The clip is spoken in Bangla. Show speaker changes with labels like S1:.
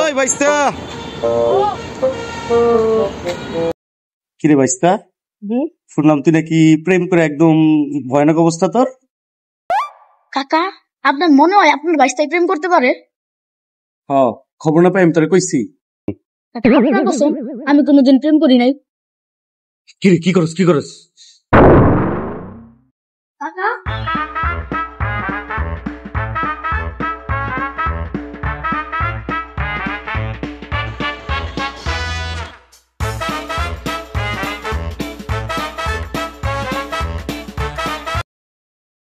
S1: ওই বাইস্তা। কিরে বাইস্তা? শুনলাম তুই নাকি প্রেম করে একদম ভয়ানক অবস্থা তোর?
S2: কাকা আপনার মনে হয় আপনার বাইশটাই প্রেম করতে পারে?
S1: হ খবর না পাই আমি তোরে কইছি।
S2: আমি কোনোদিন প্রেম করি নাই।
S1: কিরে কি করস কি করস?
S2: কাকা